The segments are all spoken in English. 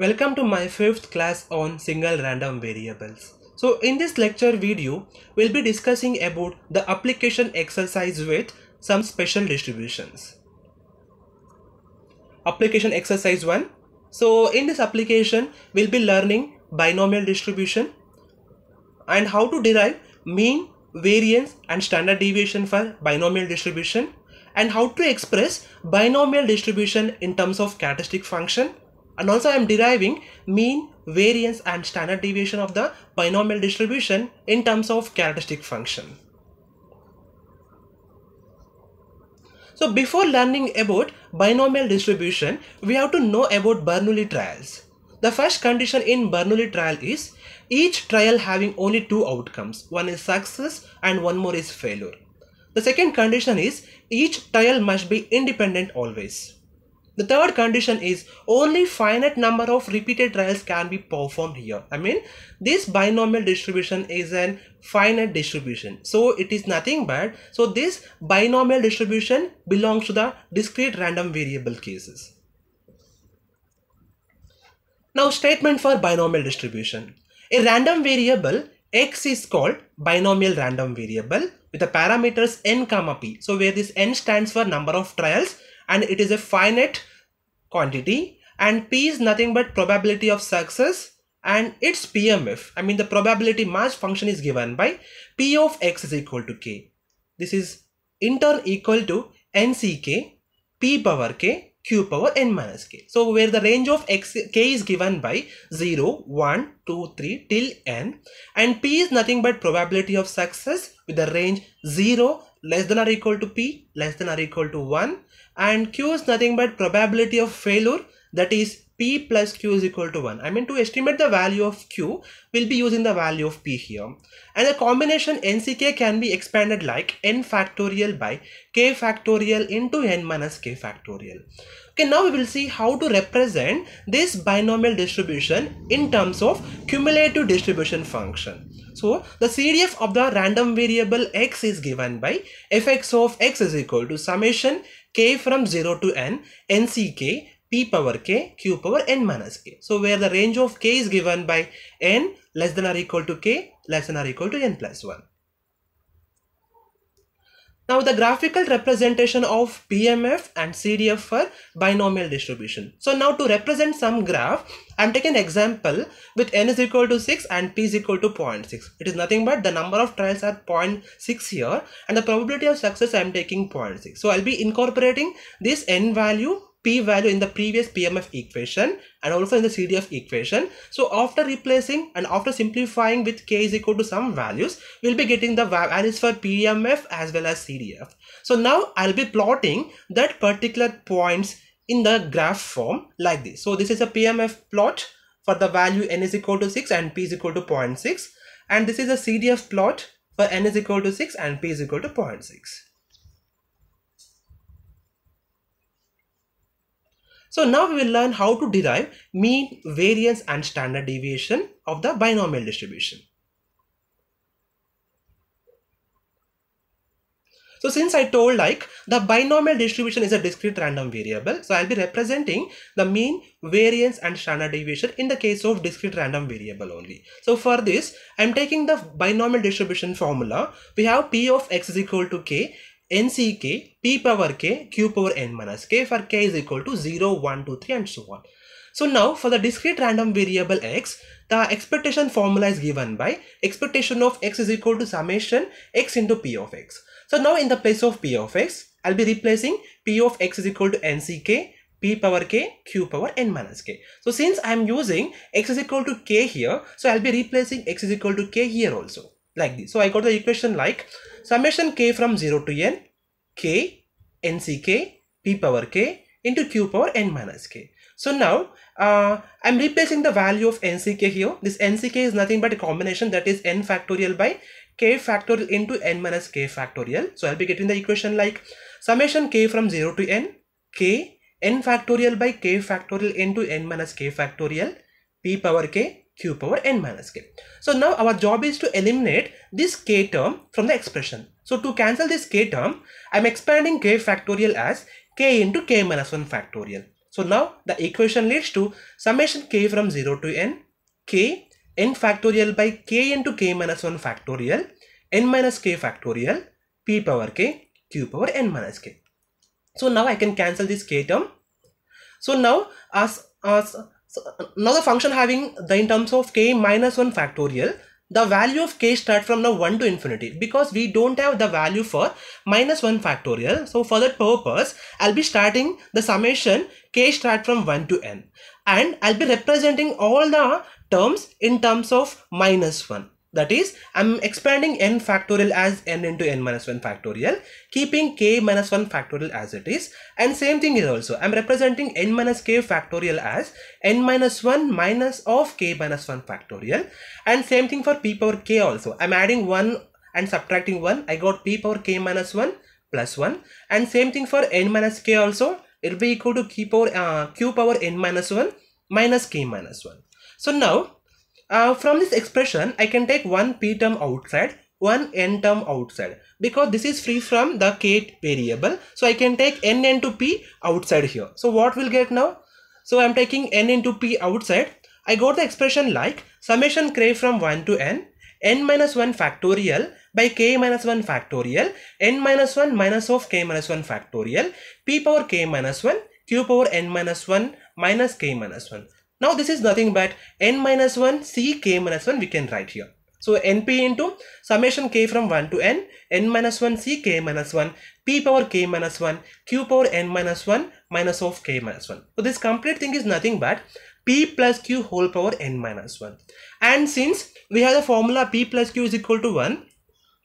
Welcome to my fifth class on single random variables. So in this lecture video, we'll be discussing about the application exercise with some special distributions. Application exercise 1. So in this application, we'll be learning binomial distribution and how to derive mean, variance and standard deviation for binomial distribution and how to express binomial distribution in terms of characteristic function and also I am deriving mean, variance and standard deviation of the binomial distribution in terms of characteristic function. So before learning about binomial distribution, we have to know about Bernoulli trials. The first condition in Bernoulli trial is each trial having only two outcomes. One is success and one more is failure. The second condition is each trial must be independent always. The third condition is only finite number of repeated trials can be performed here. I mean this binomial distribution is an finite distribution. So it is nothing but so this binomial distribution belongs to the discrete random variable cases. Now statement for binomial distribution. A random variable x is called binomial random variable with the parameters n comma p. So where this n stands for number of trials and it is a finite quantity and p is nothing but probability of success and its PMF. I mean the probability mass function is given by p of x is equal to k. This is in turn equal to nck p power k q power n minus k. So where the range of x k is given by 0, 1, 2, 3 till n and p is nothing but probability of success with the range 0 less than or equal to p less than or equal to 1 and q is nothing but probability of failure that is p plus q is equal to 1. I mean to estimate the value of q we'll be using the value of p here and the combination nck can be expanded like n factorial by k factorial into n minus k factorial. Okay, now we will see how to represent this binomial distribution in terms of cumulative distribution function. So the CDF of the random variable x is given by fx of x is equal to summation k from 0 to n power k q power n minus k. So where the range of k is given by n less than or equal to k less than or equal to n plus 1. Now the graphical representation of PMF and CDF for binomial distribution. So now to represent some graph, I am taking an example with n is equal to 6 and p is equal to 0.6. It is nothing but the number of trials are 0.6 here and the probability of success I am taking 0.6. So I'll be incorporating this n value p value in the previous PMF equation and also in the CDF equation. So after replacing and after simplifying with k is equal to some values, we'll be getting the values for PMF as well as CDF. So now I'll be plotting that particular points in the graph form like this. So this is a PMF plot for the value n is equal to 6 and p is equal to 0.6 and this is a CDF plot for n is equal to 6 and p is equal to 0.6. So now we will learn how to derive mean, variance and standard deviation of the binomial distribution. So since I told like the binomial distribution is a discrete random variable, so I'll be representing the mean, variance and standard deviation in the case of discrete random variable only. So for this, I'm taking the binomial distribution formula. We have p of x is equal to k nck p power k q power n minus k for k is equal to 0 1 2 3 and so on. So now for the discrete random variable x the expectation formula is given by expectation of x is equal to summation x into p of x. So now in the place of p of x i'll be replacing p of x is equal to nck p power k q power n minus k. So since i'm using x is equal to k here so i'll be replacing x is equal to k here also like this. So I got the equation like summation k from 0 to n k nck p power k into q power n minus k. So now uh, I'm replacing the value of nck here. This nck is nothing but a combination that is n factorial by k factorial into n minus k factorial. So I'll be getting the equation like summation k from 0 to n k n factorial by k factorial into n minus k factorial p power k q power n minus k. So now our job is to eliminate this k term from the expression. So to cancel this k term, I'm expanding k factorial as k into k minus 1 factorial. So now the equation leads to summation k from 0 to n, k n factorial by k into k minus 1 factorial, n minus k factorial, p power k, q power n minus k. So now I can cancel this k term. So now as, as so now the function having the in terms of k minus 1 factorial, the value of k start from now 1 to infinity because we don't have the value for minus 1 factorial. So for that purpose, I'll be starting the summation k start from 1 to n and I'll be representing all the terms in terms of minus 1 that is i'm expanding n factorial as n into n minus 1 factorial keeping k minus 1 factorial as it is. And same thing is also i'm representing n minus k factorial as n minus 1 minus of k minus 1 factorial. And same thing for p power k also. I'm adding 1 and subtracting 1 i got p power k minus 1 plus 1 and same thing for n minus k also. It will be equal to q power uh, q power n minus 1 minus k minus 1 so now uh, from this expression, I can take one p term outside, one n term outside because this is free from the k variable. So I can take n into p outside here. So what we'll get now? So I'm taking n into p outside. I got the expression like summation k from 1 to n, n minus 1 factorial by k minus 1 factorial, n minus 1 minus of k minus 1 factorial, p power k minus 1, q power n minus 1 minus k minus 1. Now this is nothing but n minus 1 c k minus 1 we can write here. So np into summation k from 1 to n, n minus 1 c k minus 1, p power k minus 1, q power n minus 1 minus of k minus 1. So this complete thing is nothing but p plus q whole power n minus 1. And since we have the formula p plus q is equal to 1,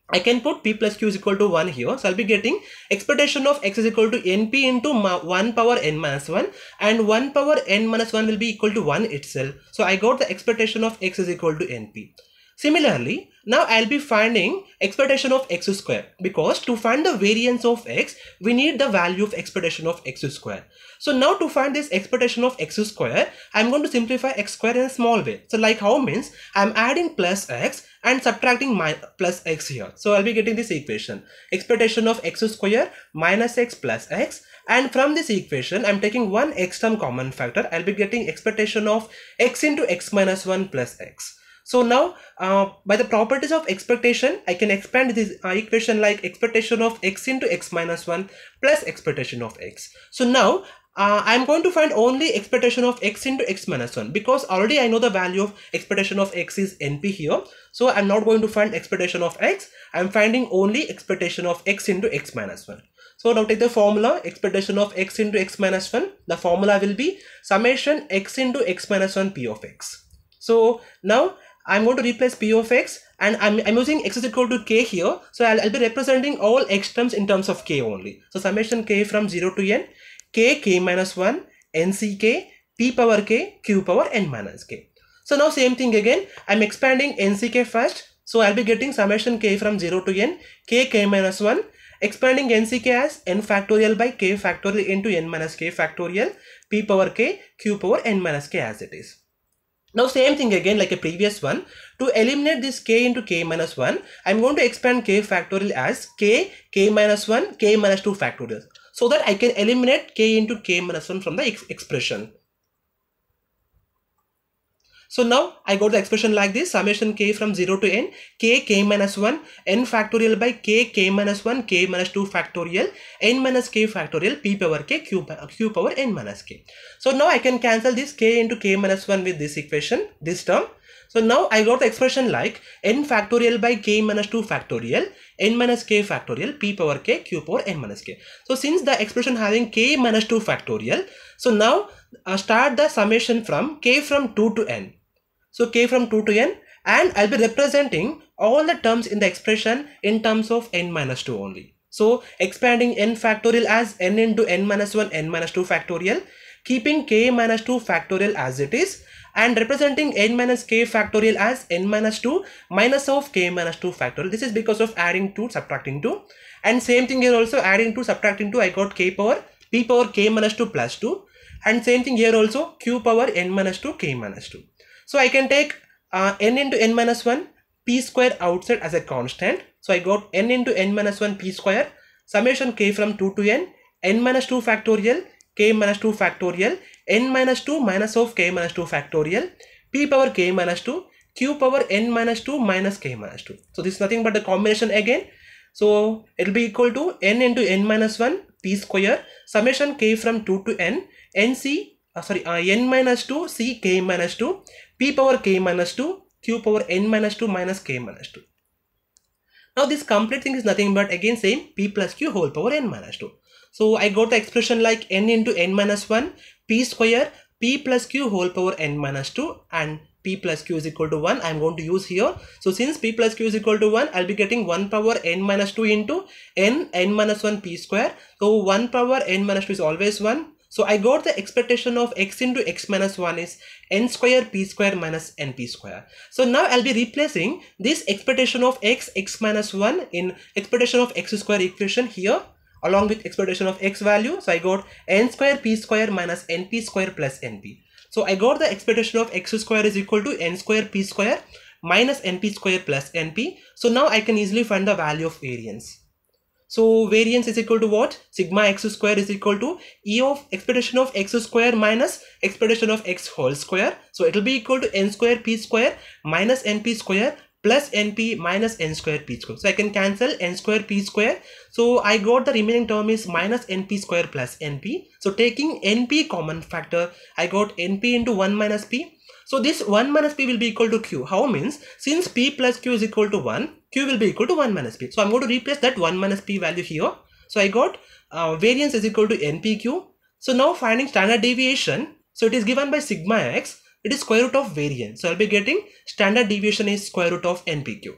I can put p plus q is equal to 1 here. So I'll be getting expectation of x is equal to np into 1 power n minus 1 and 1 power n minus 1 will be equal to 1 itself. So I got the expectation of x is equal to np. Similarly, now I'll be finding expectation of x square because to find the variance of x, we need the value of expectation of x square. So now to find this expectation of x square, I'm going to simplify x square in a small way. So like how means I'm adding plus x and subtracting my plus x here. So I'll be getting this equation expectation of x square minus x plus x and from this equation I'm taking one x term common factor I'll be getting expectation of x into x minus 1 plus x. So now uh, by the properties of expectation, I can expand this uh, equation like expectation of x into x minus 1 plus expectation of x. So now uh, I'm going to find only expectation of x into x minus 1 because already I know the value of expectation of x is np here. So I'm not going to find expectation of x. I'm finding only expectation of x into x minus 1. So now take the formula expectation of x into x minus 1. The formula will be summation x into x minus 1 p of x. So now I'm going to replace p of x and I'm, I'm using x is equal to k here. So I'll, I'll be representing all x terms in terms of k only. So summation k from 0 to n, k, k minus 1, nck, p power k, q power n minus k. So now same thing again, I'm expanding nck first. So I'll be getting summation k from 0 to n, k, k minus 1, expanding nck as n factorial by k factorial into n minus k factorial, p power k, q power n minus k as it is. Now same thing again like a previous one. To eliminate this k into k minus 1, I'm going to expand k factorial as k, k minus 1, k minus 2 factorial. So that I can eliminate k into k minus 1 from the ex expression. So now I got the expression like this summation k from 0 to n k k minus 1 n factorial by k k minus 1 k minus 2 factorial n minus k factorial p power k q, q power n minus k. So now I can cancel this k into k minus 1 with this equation this term. So now I got the expression like n factorial by k minus 2 factorial n minus k factorial p power k q power n minus k. So since the expression having k minus 2 factorial so now uh, start the summation from k from 2 to n. So k from 2 to n and I'll be representing all the terms in the expression in terms of n minus 2 only. So expanding n factorial as n into n minus 1 n minus 2 factorial keeping k minus 2 factorial as it is and representing n minus k factorial as n minus 2 minus of k minus 2 factorial. This is because of adding 2 subtracting 2 and same thing here also adding 2 subtracting 2 I got k power p power k minus 2 plus 2 and same thing here also q power n minus 2 k minus 2. So I can take uh, n into n minus 1 p square outside as a constant. So I got n into n minus 1 p square. Summation k from 2 to n. n minus 2 factorial k minus 2 factorial n minus 2 minus of k minus 2 factorial p power k minus 2 q power n minus 2 minus k minus 2 so this is nothing but the combination again. So it will be equal to n into n minus 1 p square. Summation k from 2 to n. Nc uh, sorry uh, n minus 2 c k minus 2 p power k minus 2 q power n minus 2 minus k minus 2 now this complete thing is nothing but again same p plus q whole power n minus 2 so i got the expression like n into n minus 1 p square p plus q whole power n minus 2 and p plus q is equal to 1 i'm going to use here. So since p plus q is equal to 1 i'll be getting 1 power n minus 2 into n n minus 1 p square. So 1 power n minus 2 is always 1 so I got the expectation of x into x minus 1 is n square p square minus np square. So now I'll be replacing this expectation of x x minus 1 in expectation of x square equation here along with expectation of x value. So I got n square p square minus np square plus np. So I got the expectation of x square is equal to n square p square minus np square plus np. So now I can easily find the value of variance. So variance is equal to what? Sigma x square is equal to E of expectation of x square minus expectation of x whole square. So it will be equal to n square p square minus np square plus np minus n square p square. So I can cancel n square p square. So I got the remaining term is minus np square plus np. So taking np common factor, I got np into 1 minus p so this 1 minus p will be equal to q. How means since p plus q is equal to 1, q will be equal to 1 minus p. So I'm going to replace that 1 minus p value here. So I got uh, variance is equal to npq. So now finding standard deviation. So it is given by sigma x. It is square root of variance. So I'll be getting standard deviation is square root of npq.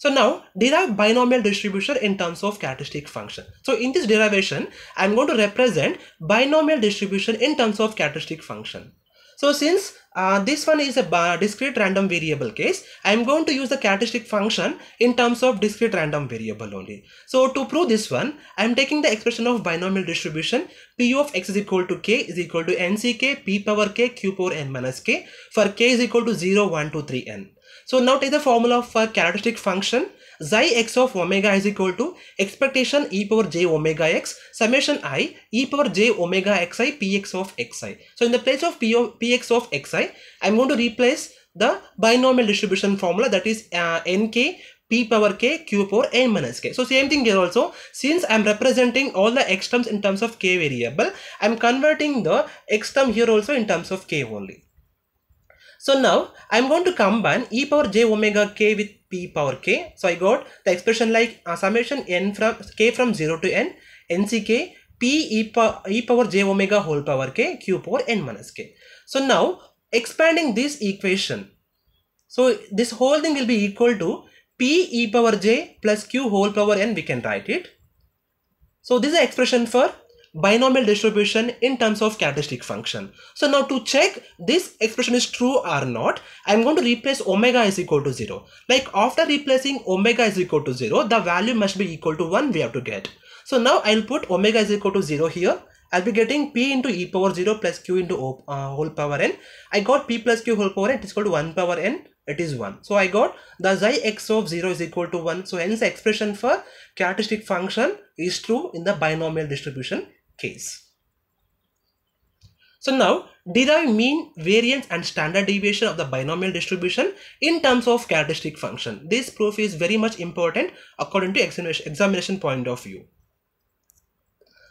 So now derive binomial distribution in terms of characteristic function. So in this derivation, I'm going to represent binomial distribution in terms of characteristic function. So since uh, this one is a discrete random variable case, I'm going to use the characteristic function in terms of discrete random variable only. So to prove this one, I'm taking the expression of binomial distribution p of x is equal to k is equal to nck p power k q power n minus k for k is equal to 0, 1, 2, 3, n. So now take the formula for characteristic function xi x of omega is equal to expectation e power j omega x summation i e power j omega xi px of xi. So in the place of p of px of xi, I'm going to replace the binomial distribution formula that is uh, nk p power k q power n minus k. So same thing here also since I'm representing all the x terms in terms of k variable I'm converting the x term here also in terms of k only. So now I'm going to combine e power j omega k with p power k. So I got the expression like uh, summation n from k from 0 to n nck p e, power, e power j omega whole power k q power n minus k. So now expanding this equation. So this whole thing will be equal to p e power j plus q whole power n we can write it. So this is the expression for binomial distribution in terms of characteristic function. So now to check this expression is true or not, I'm going to replace omega is equal to 0. Like after replacing omega is equal to 0, the value must be equal to 1 we have to get. So now I'll put omega is equal to 0 here. I'll be getting p into e power 0 plus q into o, uh, whole power n. I got p plus q whole power n, it is equal to 1 power n it is 1. So I got the xi x of 0 is equal to 1. So hence the expression for characteristic function is true in the binomial distribution case. So now derive mean, variance and standard deviation of the binomial distribution in terms of characteristic function. This proof is very much important according to examination point of view.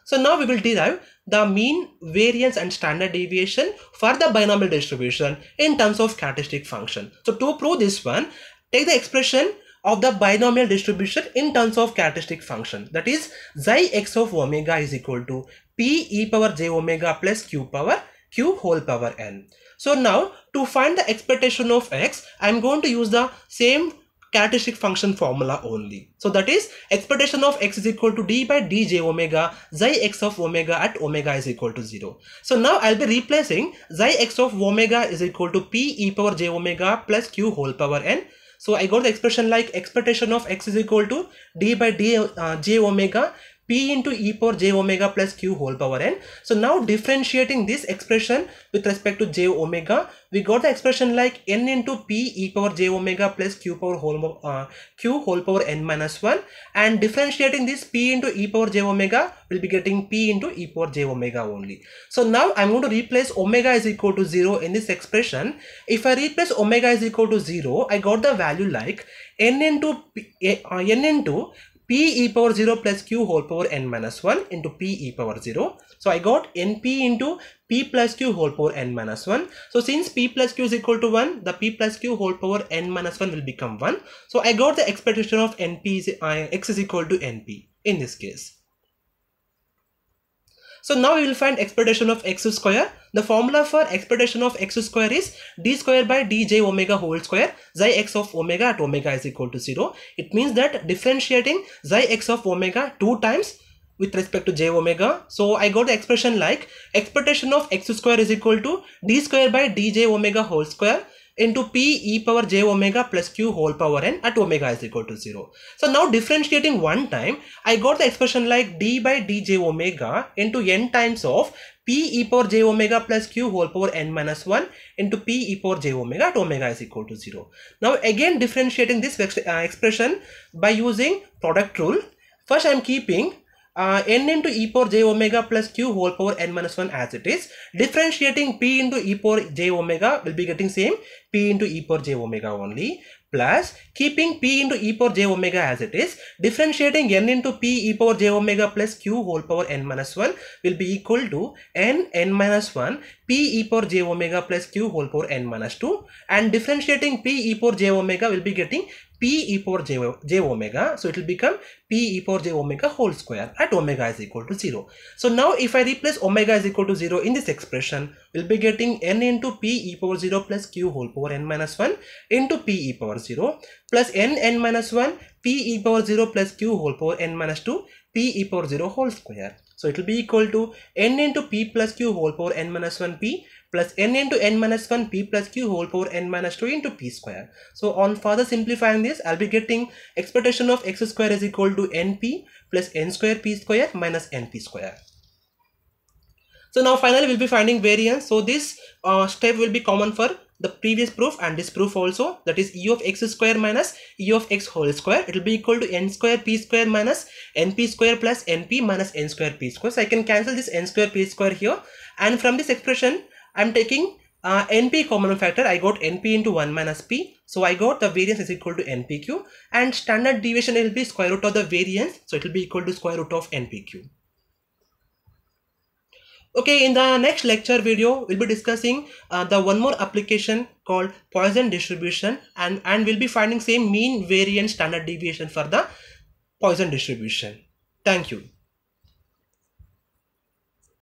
So now we will derive the mean, variance and standard deviation for the binomial distribution in terms of characteristic function. So to prove this one, take the expression of the binomial distribution in terms of characteristic function that is xi x of omega is equal to p e power j omega plus q power q whole power n. So now to find the expectation of x I am going to use the same characteristic function formula only. So that is expectation of x is equal to d by dj omega xi x of omega at omega is equal to 0. So now I'll be replacing xi x of omega is equal to p e power j omega plus q whole power n so I got the expression like expectation of x is equal to d by d uh, j omega p into e power j omega plus q whole power n. So now differentiating this expression with respect to j omega, we got the expression like n into p e power j omega plus q power whole uh, q whole power n minus 1 and differentiating this p into e power j omega will be getting p into e power j omega only. So now I'm going to replace omega is equal to 0 in this expression. If I replace omega is equal to 0, I got the value like n into p, uh, n into p e power 0 plus q whole power n minus 1 into p e power 0. So I got np into p plus q whole power n minus 1. So since p plus q is equal to 1, the p plus q whole power n minus 1 will become 1. So I got the expectation of np is, uh, x is equal to np in this case. So now we will find expectation of x square. The formula for expectation of x square is d square by dj omega whole square xi x of omega at omega is equal to 0. It means that differentiating xi x of omega two times with respect to j omega. So I got the expression like expectation of x square is equal to d square by dj omega whole square into p e power j omega plus q whole power n at omega is equal to 0. So now differentiating one time, I got the expression like d by dj omega into n times of p e power j omega plus q whole power n minus 1 into p e power j omega at omega is equal to 0. Now again differentiating this uh, expression by using product rule. First I am keeping uh, n into e power j omega plus q whole power n minus 1 as it is. Differentiating p into e power j omega will be getting same. P into e power j omega only. Plus keeping p into e power j omega as it is. Differentiating n into p e power j omega plus q whole power n minus 1 will be equal to n n minus 1 p e power j omega plus q whole power n minus 2 and differentiating p e power j omega will be getting p e power j, j omega. So it will become p e power j omega whole square at omega is equal to 0. So now if I replace omega is equal to 0 in this expression, we'll be getting n into p e power 0 plus q whole power n minus 1 into p e power 0 plus n n minus 1 p e power 0 plus q whole power n minus 2 p e power 0 whole square. So it will be equal to n into p plus q whole power n minus 1 p plus n into n minus 1 p plus q whole power n minus 2 into p square. So on further simplifying this, I'll be getting expectation of x square is equal to np plus n square p square minus np square. So now finally we'll be finding variance. So this uh, step will be common for the previous proof and this proof also that is e of x square minus e of x whole square it will be equal to n square p square minus np square plus np minus n square p square. So I can cancel this n square p square here and from this expression I'm taking uh, NP common factor. I got NP into 1 minus P. So I got the variance is equal to NPQ and standard deviation will be square root of the variance. So it will be equal to square root of NPQ. Okay, in the next lecture video, we'll be discussing uh, the one more application called Poisson distribution and, and we'll be finding same mean variance standard deviation for the Poisson distribution. Thank you.